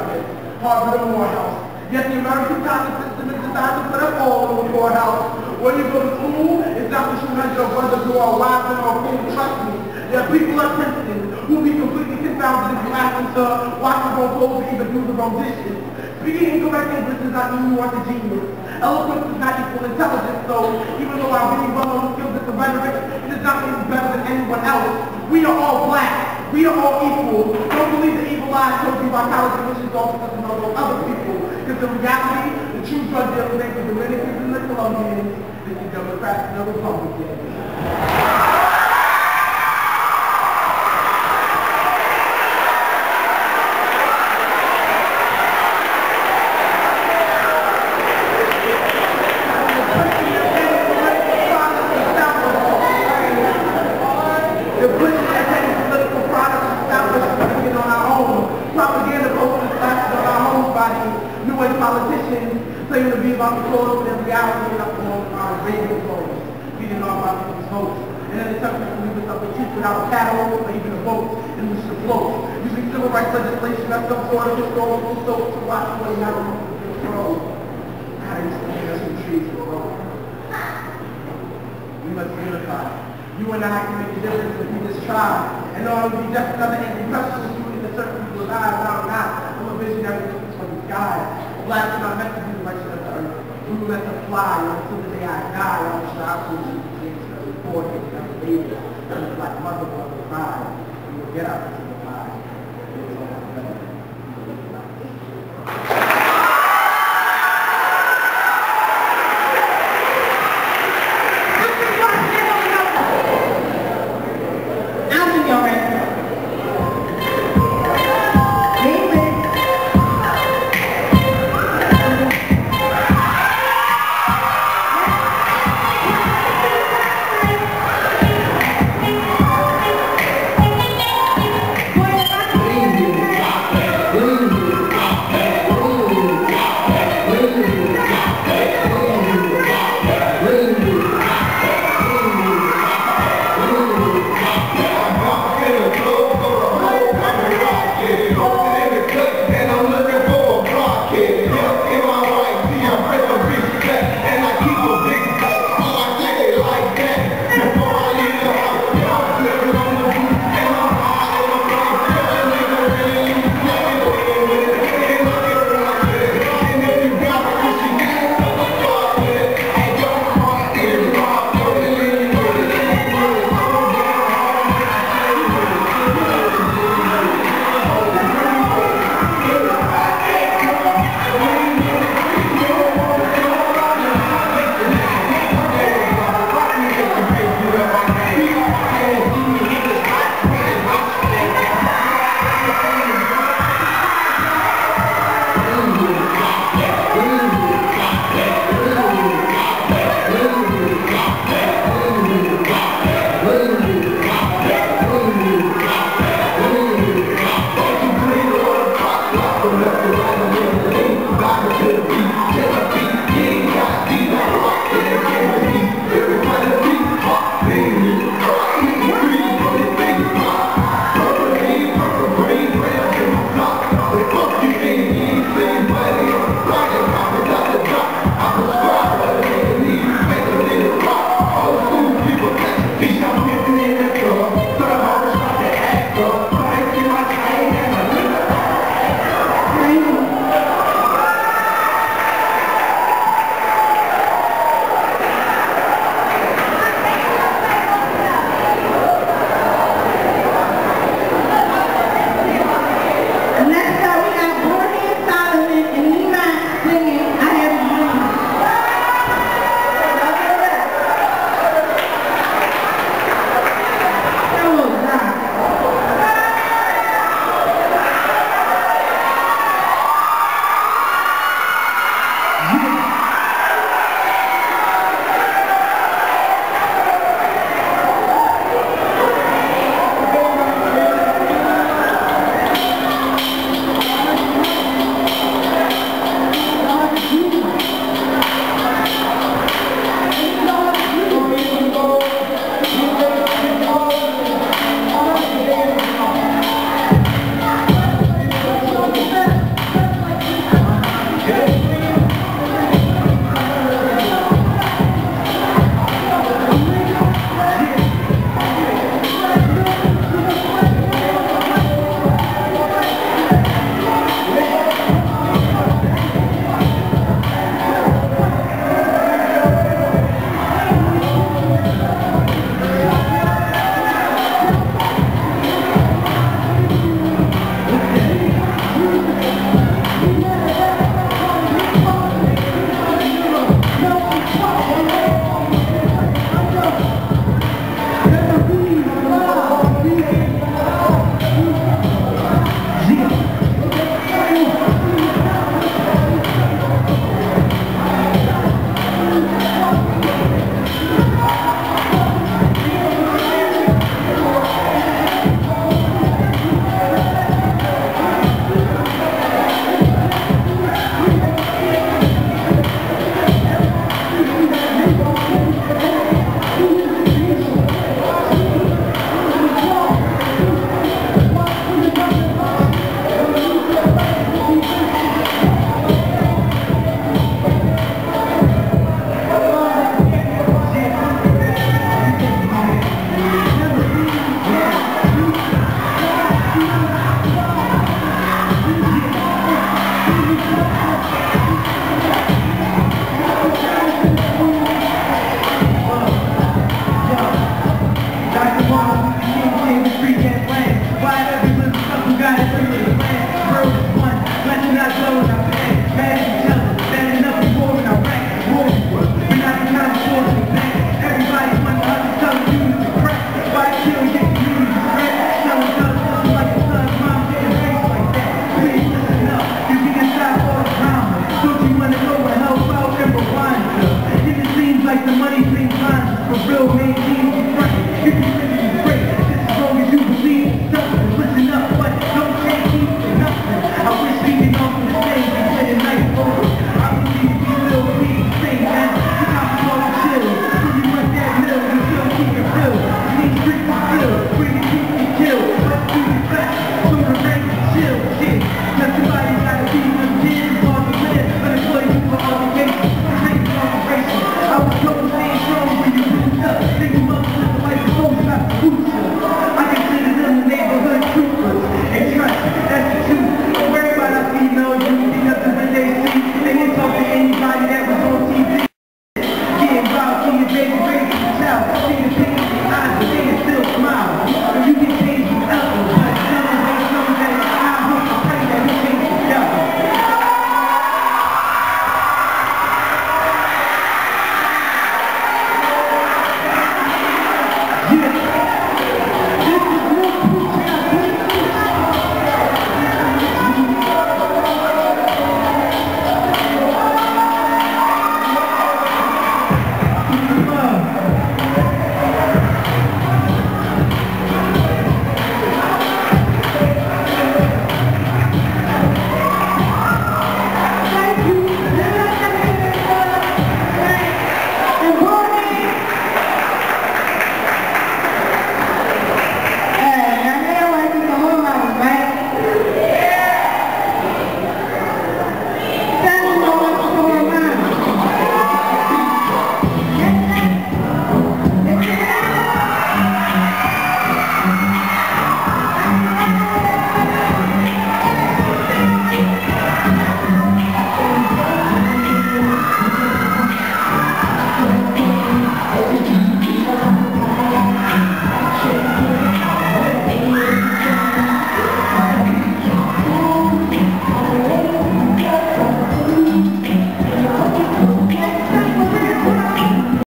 government, Harvard or Morehouse. Yet the American justice system is designed to put us all in the poorhouse. When you go to school, it's not what you measure your brothers who are wives and or fools. Trust me. There are people at Princeton who be completely confounded if you ask them to wash their own clothes or even do their own dishes. Speaking incorrect English does not mean you are the genius. Eloquence is not equal intelligence, so even though I really well known skills at the rhetoric, it does not mean better than anyone else. We are all black. We are all equal. Don't believe the evil lies told you by college admissions officers and all those other people. Because the reality, the true drug dealers ain't the Dominicans and the Colombians, it's the Democrats and the Republicans. The truth without a catalog or even a vote in which to float. Using civil rights legislation as some sort of historical soap to watch what now grow. How do you stand us some trees to grow? We must unify. You and I can make a difference if we just try. And all will be another anti-Christian shooting real maintain